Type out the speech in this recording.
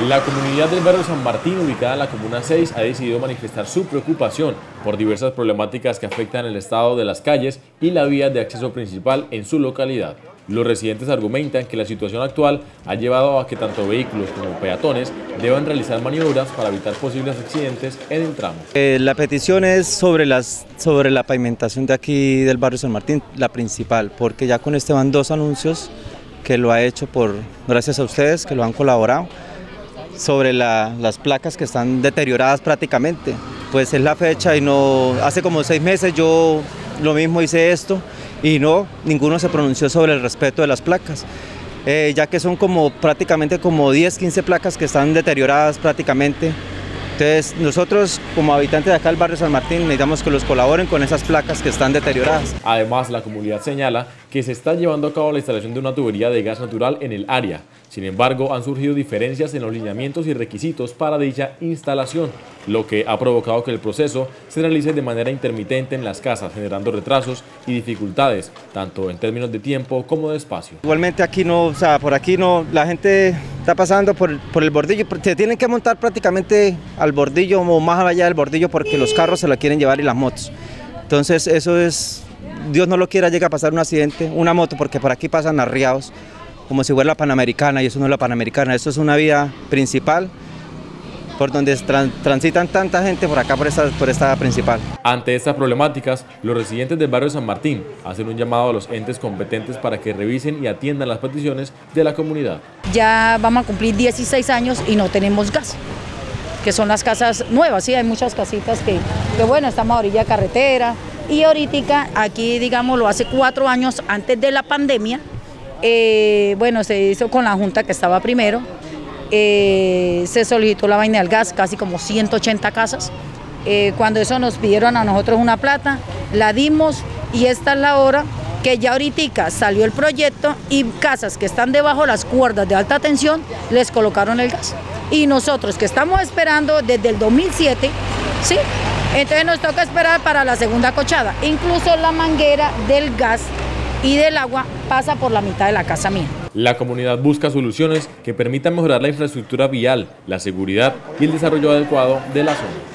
La comunidad del barrio San Martín, ubicada en la Comuna 6, ha decidido manifestar su preocupación por diversas problemáticas que afectan el estado de las calles y la vía de acceso principal en su localidad. Los residentes argumentan que la situación actual ha llevado a que tanto vehículos como peatones deban realizar maniobras para evitar posibles accidentes en el tramo. Eh, la petición es sobre, las, sobre la pavimentación de aquí del barrio San Martín, la principal, porque ya con este van dos anuncios que lo ha hecho por, gracias a ustedes, que lo han colaborado, sobre las placas que están deterioradas prácticamente. Pues es la fecha y no, hace como seis meses yo lo mismo hice esto y no, ninguno se pronunció sobre el respeto de las placas. Eh, ya que son como prácticamente como 10, 15 placas que están deterioradas prácticamente. Entonces nosotros como habitantes de acá del barrio San Martín necesitamos que los colaboren con esas placas que están deterioradas. Además la comunidad señala que se está llevando a cabo la instalación de una tubería de gas natural en el área. Sin embargo, han surgido diferencias en los lineamientos y requisitos para dicha instalación, lo que ha provocado que el proceso se realice de manera intermitente en las casas, generando retrasos y dificultades, tanto en términos de tiempo como de espacio. Igualmente aquí no, o sea, por aquí no, la gente está pasando por, por el bordillo, se tienen que montar prácticamente al bordillo o más allá del bordillo porque los carros se la quieren llevar y las motos. Entonces eso es Dios no lo quiera, llega a pasar un accidente, una moto, porque por aquí pasan arriados, como si fuera la Panamericana, y eso no es la Panamericana, esto es una vía principal por donde transitan tanta gente por acá, por esta, por esta principal. Ante estas problemáticas, los residentes del barrio San Martín hacen un llamado a los entes competentes para que revisen y atiendan las peticiones de la comunidad. Ya vamos a cumplir 16 años y no tenemos gas que son las casas nuevas, sí, hay muchas casitas que, que bueno, estamos a orilla de carretera, y ahorita aquí, digámoslo, hace cuatro años antes de la pandemia, eh, bueno, se hizo con la junta que estaba primero, eh, se solicitó la vaina del gas, casi como 180 casas. Eh, cuando eso nos pidieron a nosotros una plata, la dimos y esta es la hora que ya ahorita salió el proyecto y casas que están debajo de las cuerdas de alta tensión les colocaron el gas. Y nosotros que estamos esperando desde el 2007, ¿sí? Entonces nos toca esperar para la segunda cochada. Incluso la manguera del gas y del agua pasa por la mitad de la casa mía. La comunidad busca soluciones que permitan mejorar la infraestructura vial, la seguridad y el desarrollo adecuado de la zona.